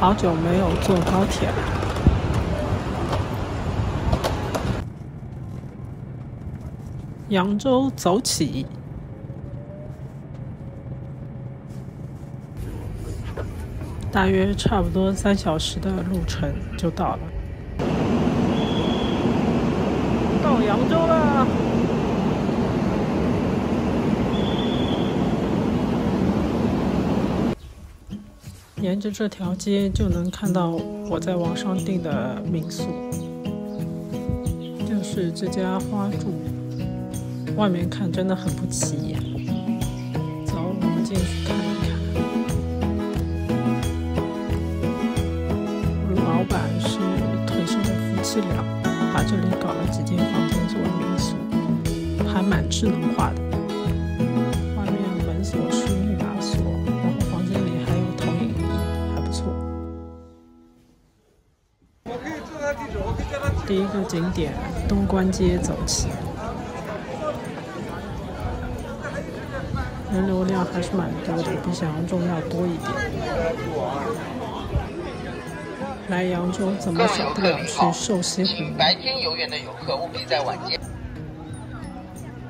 好久没有坐高铁了。扬州走起，大约差不多三小时的路程就到了。到扬州了。沿着这条街就能看到我在网上订的民宿，就是这家花住。外面看真的很不起眼，走，我们进去看一看。老板是退休的夫妻俩，把这里搞了几间房间作为民宿，还蛮智能的第一个景点东关街走起。人流量还是蛮多的，比想象中要多一点。来扬州怎么少不了去瘦西湖？白天游园的游客务必在晚间。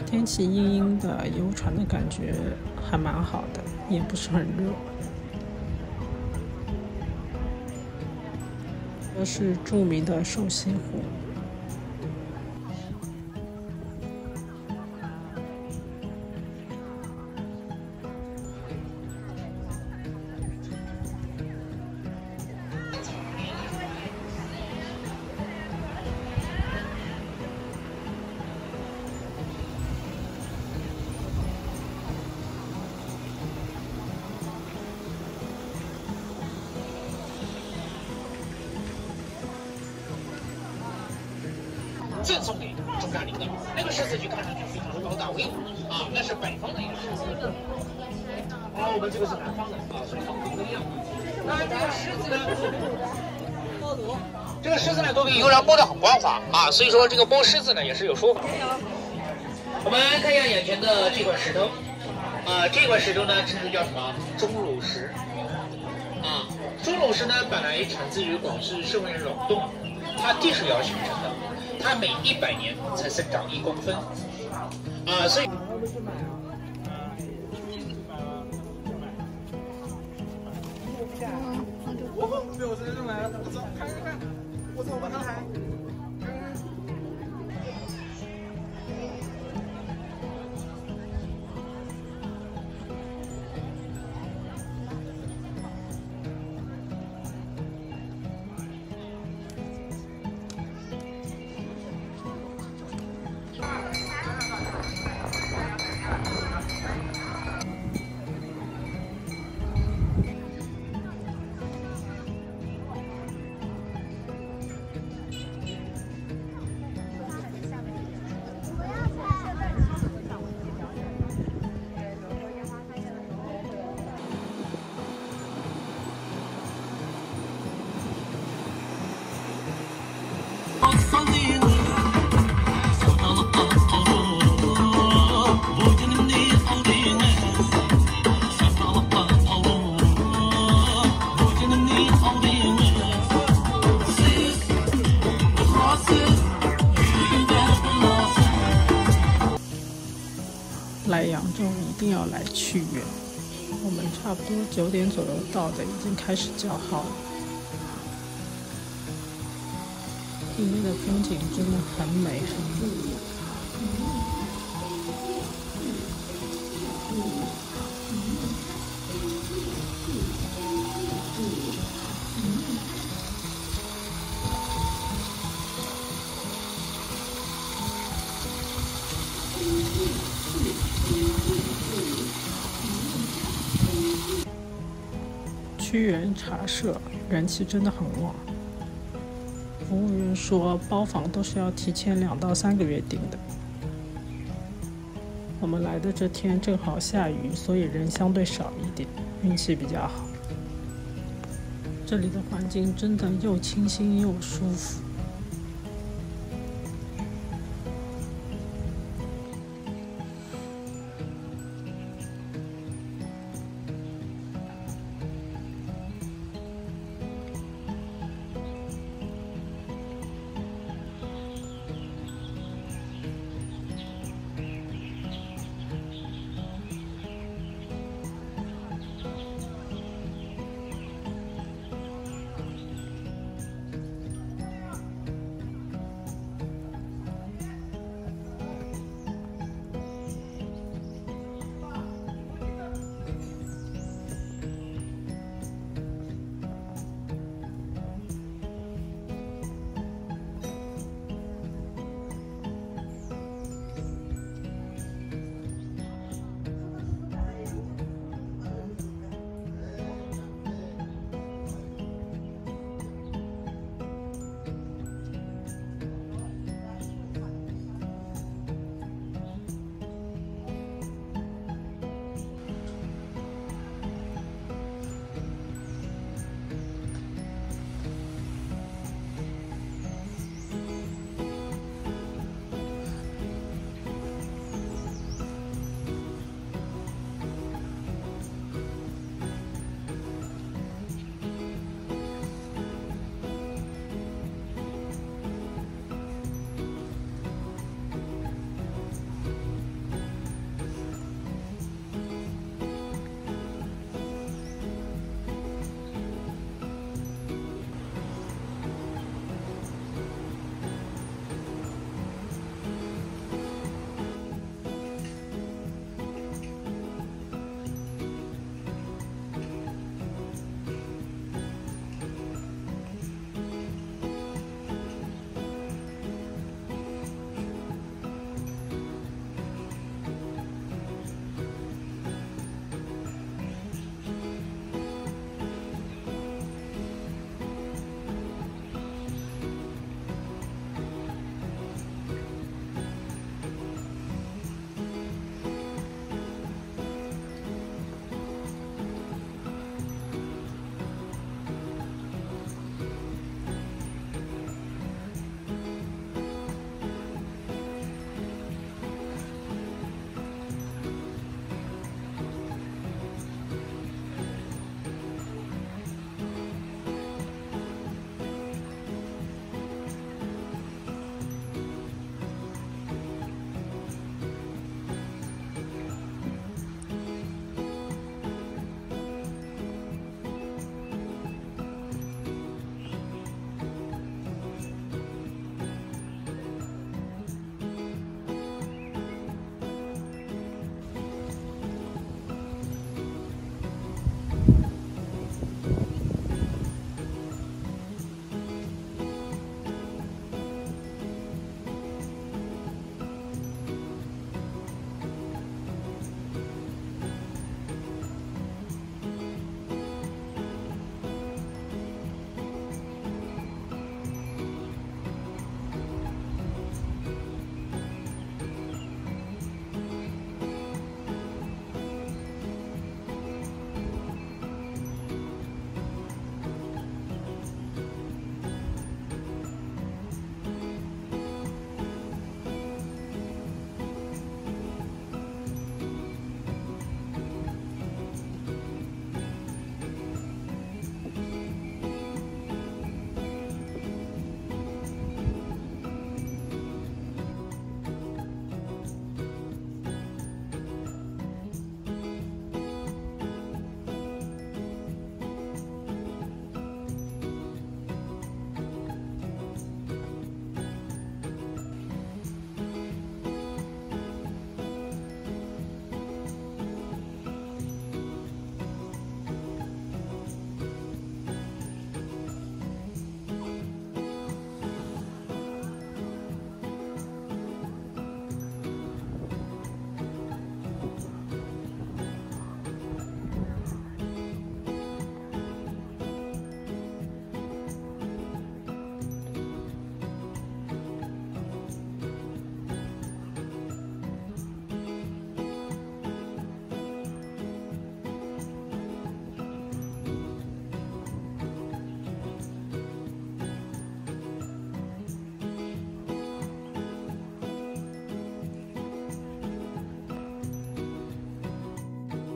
天气阴阴的，游船的感觉还蛮好的，也不是很热。这是著名的寿星湖。赠送给钟嘉玲的那个狮子，就看上去非常的高大威武啊，那是北方的一个狮子。啊，我们这个是南方的啊，所以风格不一样。那这个狮子呢？这个狮子呢，都给游人剥的很光滑啊，所以说这个剥狮子呢也是有说法。我们看一下眼前的这块石头啊，这块石头呢称之叫什么？钟乳石啊，钟乳石呢本来产自于广西寿丰冷冻，它地势窑形成的。它每一百年才生长一公分，啊，所以。我没有真正来，我走，看看看，我走吧，他还。要来去远，我们差不多九点左右到的，已经开始叫号了。里面的风景真的很美，很美。屈原茶社人气真的很旺，服务员说包房都是要提前两到三个月订的。我们来的这天正好下雨，所以人相对少一点，运气比较好。这里的环境真的又清新又舒服。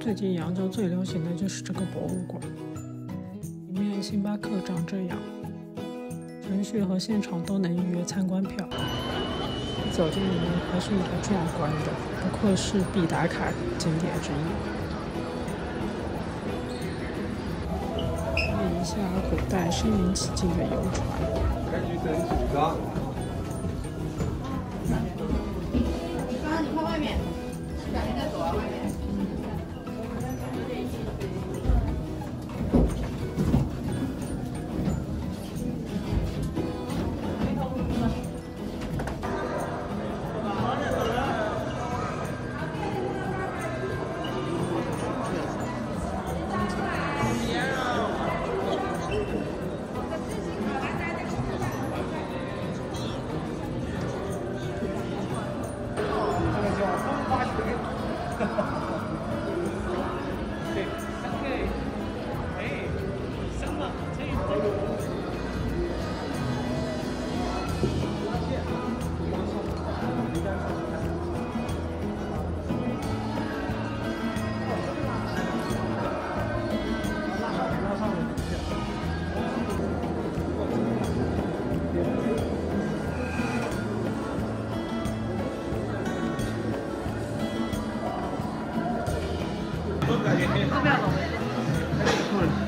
最近扬州最流行的就是这个博物馆，里面星巴克长这样，程序和现场都能预约参观票。走进里面还是蛮壮观的，不愧是必打卡景点之一。看一下古代身临其境的游船。Ha ha ha. Thank you.